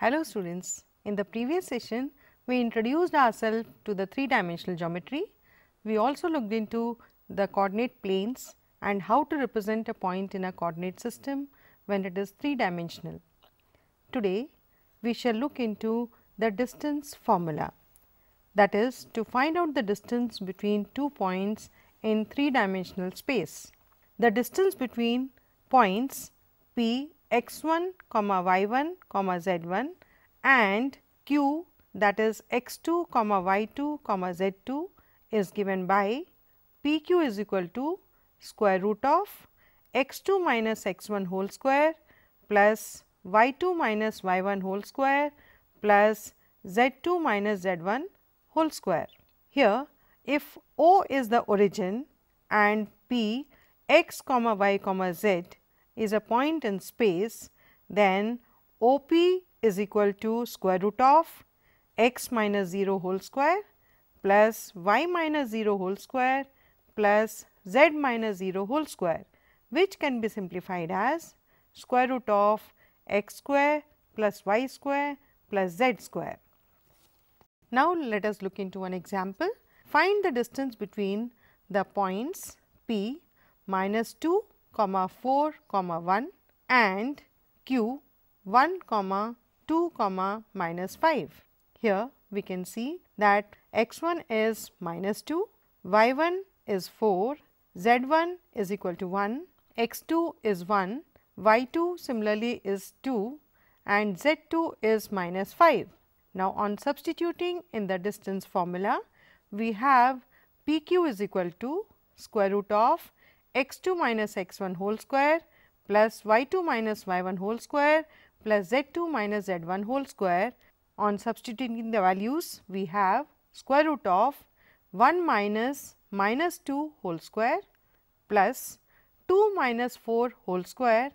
Hello students, in the previous session we introduced ourselves to the three dimensional geometry. We also looked into the coordinate planes and how to represent a point in a coordinate system when it is three dimensional. Today we shall look into the distance formula that is to find out the distance between two points in three dimensional space. The distance between points p x 1 comma y 1 comma z 1 and q that is x 2 comma y 2 comma z 2 is given by p q is equal to square root of x 2 minus x 1 whole square plus y 2 minus y 1 whole square plus z 2 minus z 1 whole square. Here if O is the origin and P x comma y comma z is a point in space, then O p is equal to square root of x minus 0 whole square plus y minus 0 whole square plus z minus 0 whole square which can be simplified as square root of x square plus y square plus z square. Now, let us look into an example. Find the distance between the points p minus 2 comma 4 comma 1 and q 1 comma 2 comma minus 5. Here we can see that x 1 is minus 2, y 1 is 4, z 1 is equal to 1, x 2 is 1, y 2 similarly is 2 and z 2 is minus 5. Now, on substituting in the distance formula, we have p q is equal to square root of x 2 minus x 1 whole square plus y 2 minus y 1 whole square plus z 2 minus z 1 whole square. On substituting the values, we have square root of 1 minus minus 2 whole square plus 2 minus 4 whole square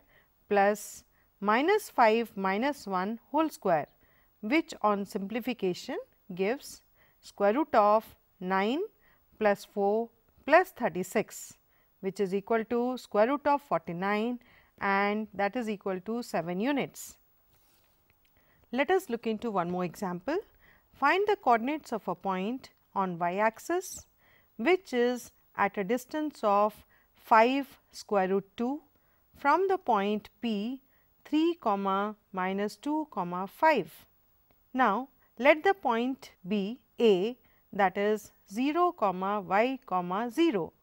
plus minus 5 minus 1 whole square which on simplification gives square root of 9 plus 4 plus 36 which is equal to square root of 49 and that is equal to 7 units. Let us look into one more example. Find the coordinates of a point on y axis which is at a distance of 5 square root 2 from the point P 3 comma minus 2 comma 5. Now, let the point be A that is 0 comma y comma 0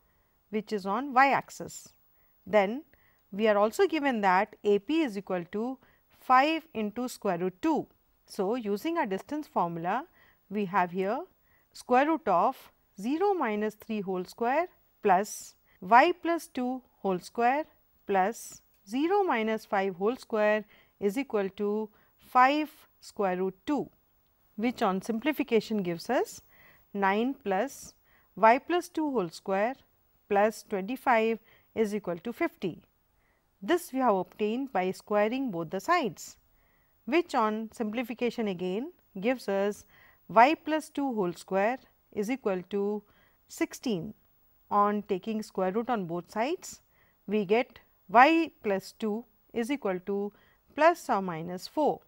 which is on y axis. Then we are also given that A p is equal to 5 into square root 2. So, using our distance formula we have here square root of 0 minus 3 whole square plus y plus 2 whole square plus 0 minus 5 whole square is equal to 5 square root 2 which on simplification gives us 9 plus y plus 2 whole square plus 25 is equal to 50. This we have obtained by squaring both the sides which on simplification again gives us y plus 2 whole square is equal to 16. On taking square root on both sides we get y plus 2 is equal to plus or minus 4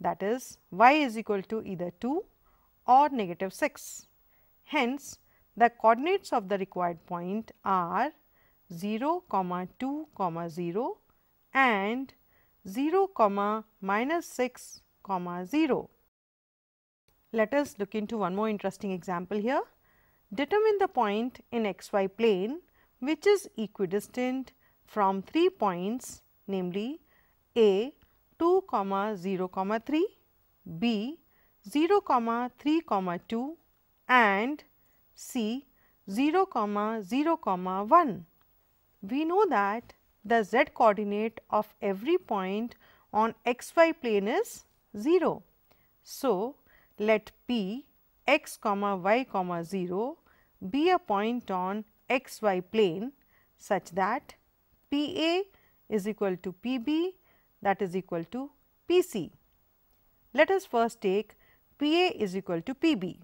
that is y is equal to either 2 or negative 6. Hence, the coordinates of the required point are 0 comma 2 comma 0 and 0 comma minus 6 comma 0. Let us look into one more interesting example here. Determine the point in xy plane which is equidistant from three points namely A 2 comma 0 comma 3, B 0 comma 3 comma 2 and C 0 comma 0 comma 1. We know that the z coordinate of every point on xy plane is 0. So, let P x comma y comma 0 be a point on xy plane such that P A is equal to P B that is equal to P C. Let us first take P A is equal to P B.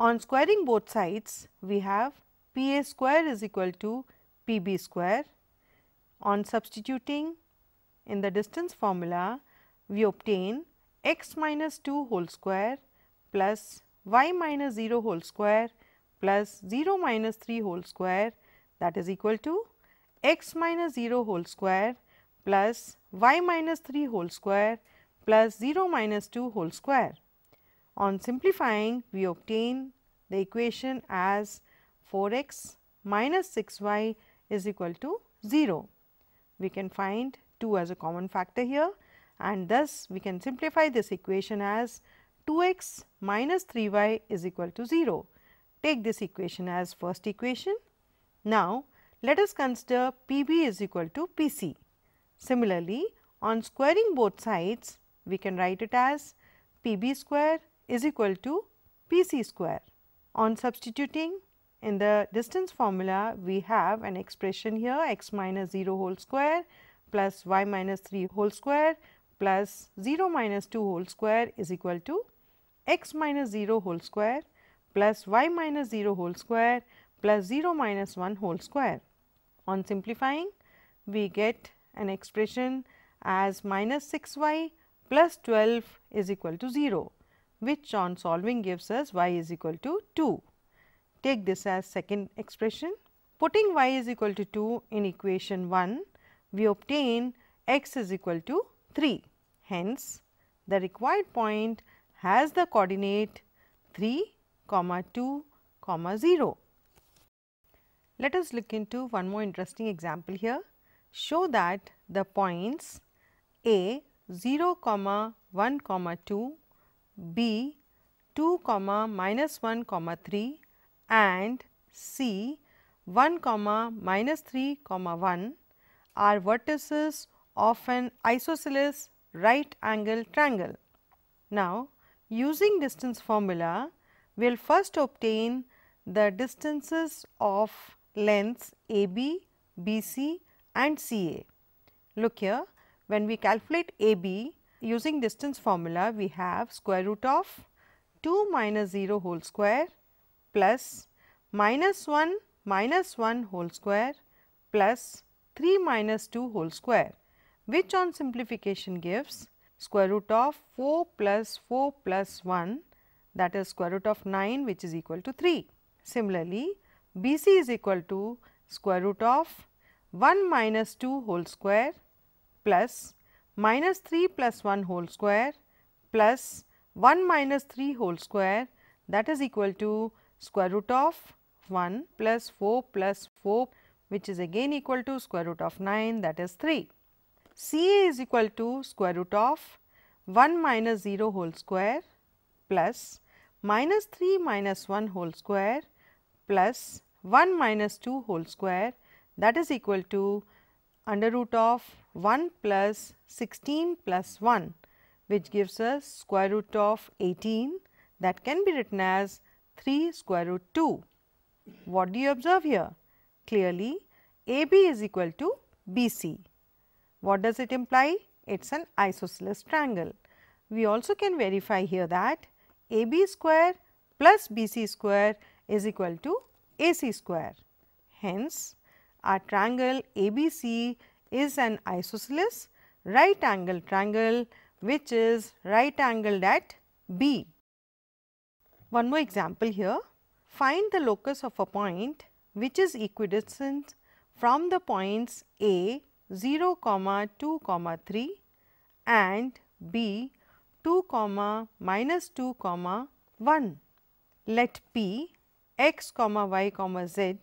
On squaring both sides, we have P A square is equal to P B square. On substituting in the distance formula, we obtain x minus 2 whole square plus y minus 0 whole square plus 0 minus 3 whole square that is equal to x minus 0 whole square plus y minus 3 whole square plus 0 minus 2 whole square. On simplifying we obtain the equation as 4x minus 6y is equal to 0. We can find 2 as a common factor here and thus we can simplify this equation as 2x minus 3y is equal to 0. Take this equation as first equation. Now, let us consider PB is equal to PC. Similarly, on squaring both sides, we can write it as PB square is equal to PC square. On substituting in the distance formula, we have an expression here x minus 0 whole square plus y minus 3 whole square plus 0 minus 2 whole square is equal to x minus 0 whole square plus y minus 0 whole square plus 0 minus 1 whole square. On simplifying, we get an expression as minus 6 y plus 12 is equal to 0, which on solving gives us y is equal to 2. Take this as second expression. Putting y is equal to 2 in equation 1, we obtain x is equal to 3. Hence, the required point has the coordinate 3 comma 2 comma 0. Let us look into one more interesting example here. Show that the points A 0 comma 1 comma 2, B 2 comma minus 1 comma 3 and C 1 comma minus 3 comma 1 are vertices of an isosceles right angle triangle. Now, using distance formula, we will first obtain the distances of lengths AB, BC and CA. Look here, when we calculate AB using distance formula, we have square root of 2 minus 0 whole square plus minus 1 minus 1 whole square plus 3 minus 2 whole square which on simplification gives square root of 4 plus 4 plus 1 that is square root of 9 which is equal to 3. Similarly, BC is equal to square root of 1 minus 2 whole square plus minus 3 plus 1 whole square plus 1 minus 3 whole square that is equal to square root of 1 plus 4 plus 4 which is again equal to square root of 9 that is 3. CA is equal to square root of 1 minus 0 whole square plus minus 3 minus 1 whole square plus 1 minus 2 whole square that is equal to under root of 1 plus 16 plus 1 which gives us square root of 18 that can be written as 3 square root 2. What do you observe here? Clearly, AB is equal to BC. What does it imply? It is an isosceles triangle. We also can verify here that AB square plus BC square is equal to AC square. Hence, our triangle ABC is an isosceles right angle triangle which is right angled at B. One more example here. Find the locus of a point which is equidistant from the points A 0 comma 2 comma 3 and b 2 comma minus 2 comma 1. Let p x comma y comma z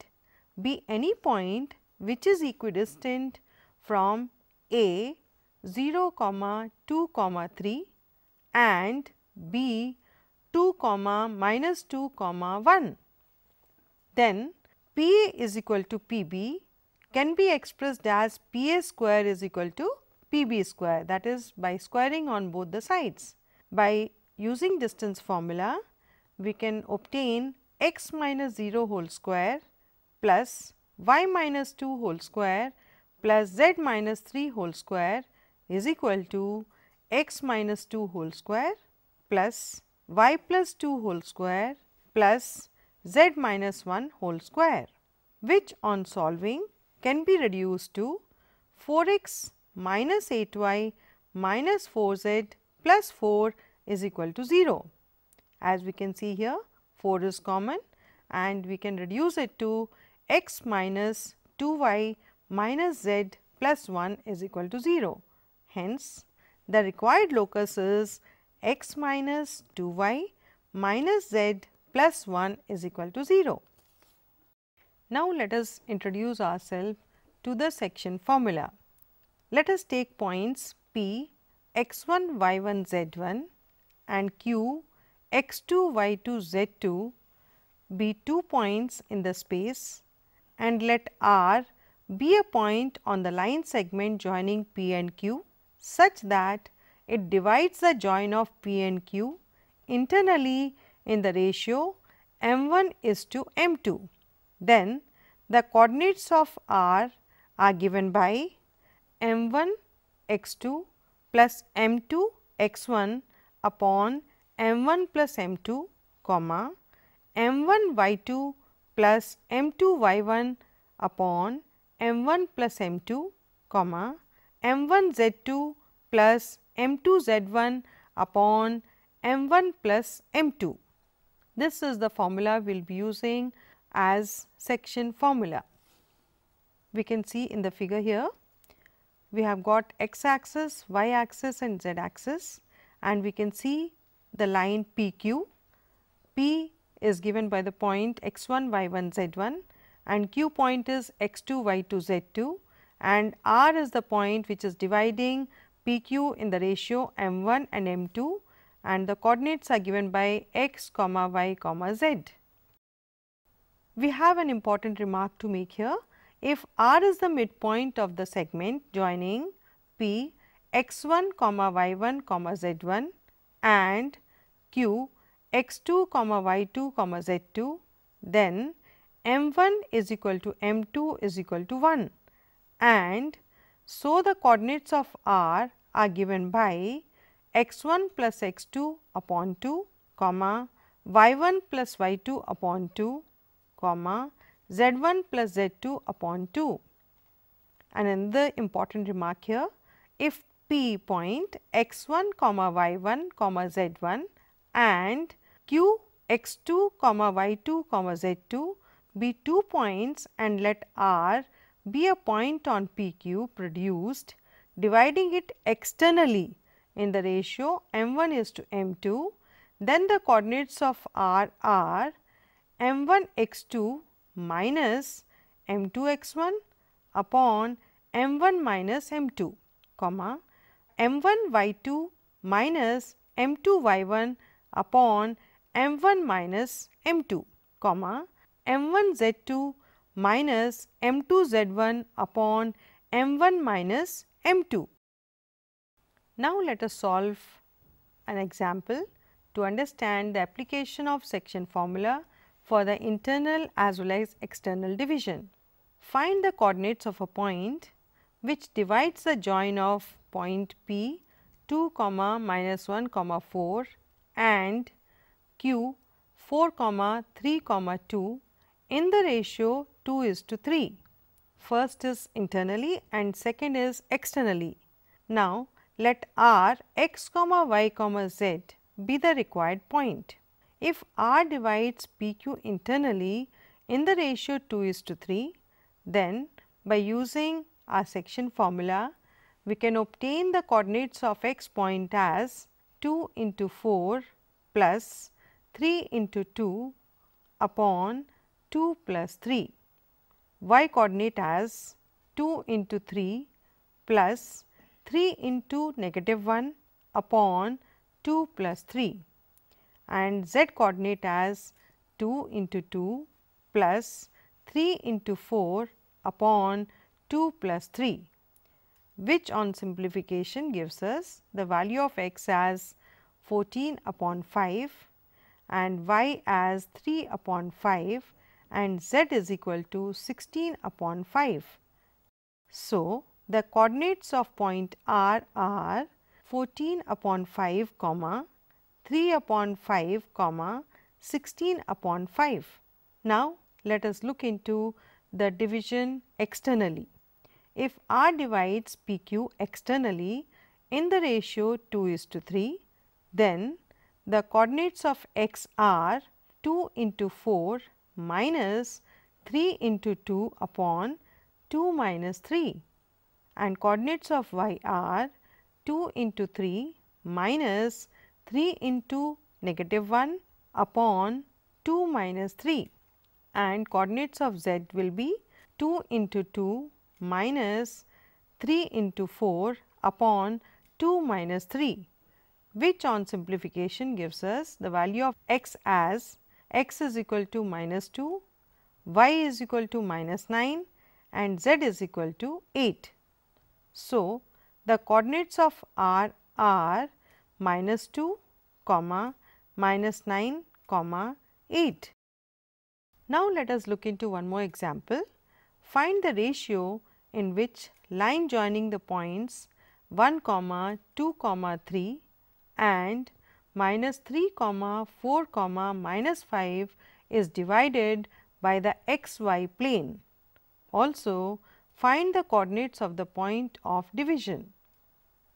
be any point which is equidistant from a 0 comma 2 comma 3 and b 2 comma minus 2 comma 1. Then p is equal to p b can be expressed as P A square is equal to P B square that is by squaring on both the sides. By using distance formula, we can obtain x minus 0 whole square plus y minus 2 whole square plus z minus 3 whole square is equal to x minus 2 whole square plus y plus 2 whole square plus z minus 1 whole square, which on solving can be reduced to 4 x minus 8 y minus 4 z plus 4 is equal to 0. As we can see here 4 is common and we can reduce it to x minus 2 y minus z plus 1 is equal to 0. Hence, the required locus is x minus 2 y minus z plus 1 is equal to 0. Now, let us introduce ourselves to the section formula. Let us take points P x 1 y 1 z 1 and Q x 2 y 2 z 2 be two points in the space and let R be a point on the line segment joining P and Q such that it divides the join of P and Q internally in the ratio m 1 is to m 2. Then the coordinates of R are given by m 1 x 2 plus m 2 x 1 upon m 1 plus m 2 comma m 1 y 2 plus m 2 y 1 upon m 1 plus m 2 comma m 1 z 2 plus m 2 z 1 upon m 1 plus m 2. This is the formula we will be using as section formula. We can see in the figure here, we have got x axis, y axis and z axis and we can see the line PQ. P is given by the point x 1 y 1 z 1 and q point is x 2 y 2 z 2 and r is the point which is dividing p q in the ratio m 1 and m 2 and the coordinates are given by x comma y comma z. We have an important remark to make here. If r is the midpoint of the segment joining p x 1 comma y 1 comma z 1 and q x 2 comma y 2 comma z 2 then m 1 is equal to m 2 is equal to 1 and so the coordinates of r are given by x 1 plus x 2 upon 2 comma y 1 plus y 2 upon 2 comma z 1 plus z 2 upon 2. And another important remark here if p point x 1 comma y 1 comma z 1 and q x 2 comma y 2 comma z 2 be two points and let R be a point on PQ produced dividing it externally in the ratio m 1 is to m 2, then the coordinates of R are m 1 x 2 minus m 2 x 1 upon m 1 minus m 2, comma m 1 y 2 minus m 2 y 1 upon m 1 minus m 2 comma m 1 z 2 minus m 2 z 1 upon m 1 minus m 2. Now, let us solve an example to understand the application of section formula for the internal as well as external division. Find the coordinates of a point which divides the join of point P 2 comma minus 1 comma 4 and q 4 comma 3 comma 2 in the ratio 2 is to 3. First is internally and second is externally. Now, let r x comma y comma z be the required point. If r divides p q internally in the ratio 2 is to 3, then by using our section formula, we can obtain the coordinates of x point as 2 into 4 plus 3 into 2 upon 2 plus 3, y coordinate as 2 into 3 plus 3 into negative 1 upon 2 plus 3 and z coordinate as 2 into 2 plus 3 into 4 upon 2 plus 3 which on simplification gives us the value of x as 14 upon 5 and y as 3 upon 5 and z is equal to 16 upon 5. So, the coordinates of point R are 14 upon 5 comma 3 upon 5 comma 16 upon 5. Now, let us look into the division externally. If R divides PQ externally in the ratio 2 is to 3, then the coordinates of x are 2 into 4 minus 3 into 2 upon 2 minus 3 and coordinates of y are 2 into 3 minus 3 into negative 1 upon 2 minus 3 and coordinates of z will be 2 into 2 minus 3 into 4 upon 2 minus 3 which on simplification gives us the value of x as x is equal to minus 2, y is equal to minus 9 and z is equal to 8. So, the coordinates of r are minus 2 comma minus 9 comma 8. Now, let us look into one more example. Find the ratio in which line joining the points 1 comma 2 comma 3 and minus 3 comma 4 comma minus 5 is divided by the xy plane. Also, find the coordinates of the point of division.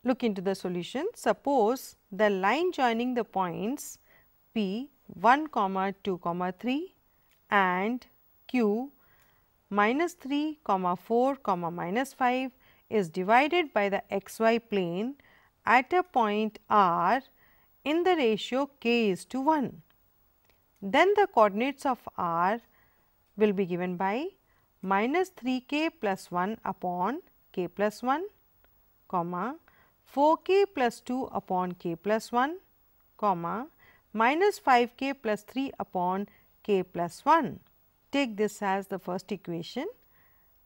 Look into the solution. Suppose the line joining the points P 1 comma 2 comma 3 and Q minus 3 comma 4 comma minus 5 is divided by the xy plane at a point r in the ratio k is to 1. Then the coordinates of r will be given by minus 3 k plus 1 upon k plus 1 comma 4 k plus 2 upon k plus 1 comma minus 5 k plus 3 upon k plus 1. Take this as the first equation.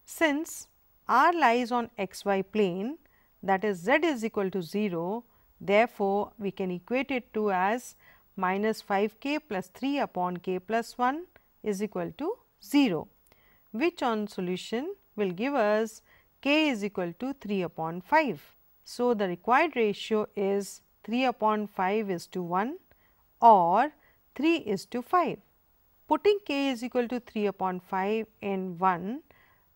Since r lies on xy plane that is z is equal to 0, therefore, we can equate it to as minus 5 k plus 3 upon k plus 1 is equal to 0, which on solution will give us k is equal to 3 upon 5. So, the required ratio is 3 upon 5 is to 1 or 3 is to 5. Putting k is equal to 3 upon 5 in 1,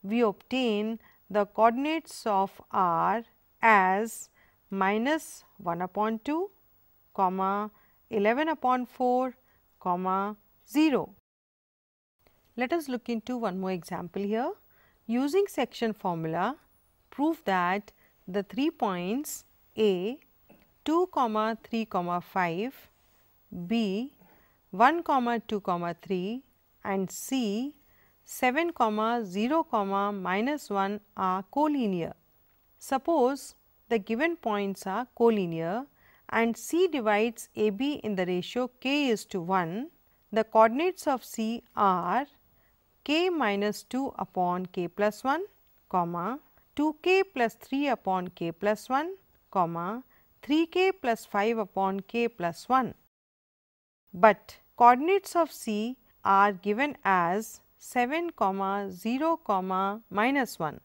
we obtain the coordinates of r as minus 1 upon 2 comma 11 upon 4 comma 0. Let us look into one more example here. Using section formula, prove that the three points A 2 comma 3 comma 5, B 1 comma 2 comma 3 and C 7 comma 0 comma minus 1 are collinear. Suppose the given points are collinear and C divides AB in the ratio k is to 1, the coordinates of C are k minus 2 upon k plus 1, comma 2k plus 3 upon k plus 1, comma 3k plus 5 upon k plus 1. But coordinates of C are given as 7 comma 0 comma minus 1.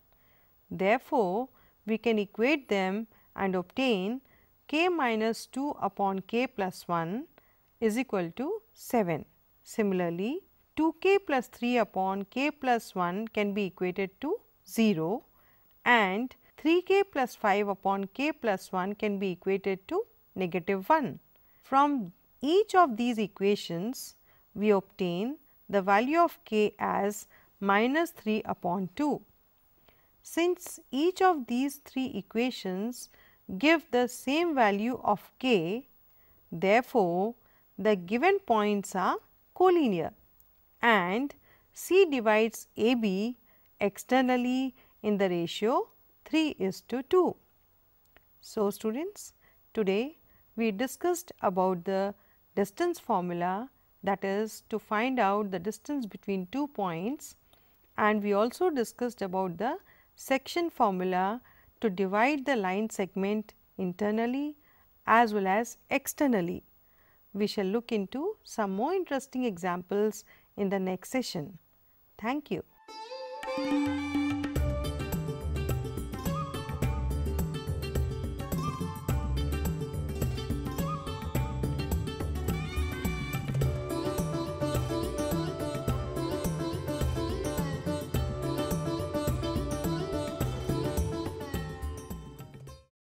Therefore, we can equate them and obtain k minus 2 upon k plus 1 is equal to 7. Similarly, 2 k plus 3 upon k plus 1 can be equated to 0 and 3 k plus 5 upon k plus 1 can be equated to negative 1. From each of these equations, we obtain the value of k as minus 3 upon 2. Since each of these three equations give the same value of k, therefore, the given points are collinear and C divides AB externally in the ratio 3 is to 2. So, students today we discussed about the distance formula that is to find out the distance between two points and we also discussed about the section formula to divide the line segment internally as well as externally. We shall look into some more interesting examples in the next session. Thank you.